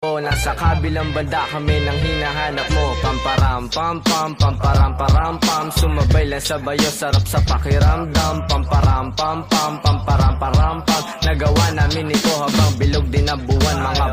Nasa kabilang banda kami nang hinahanap mo. Pamparam pam pam pamparam param pam. Sumabay lang sa bayo sarap sa pakiramdam. Pamparam pam pam pamparam param pam. Nagawa namin ito habang bilog din ang buwan mga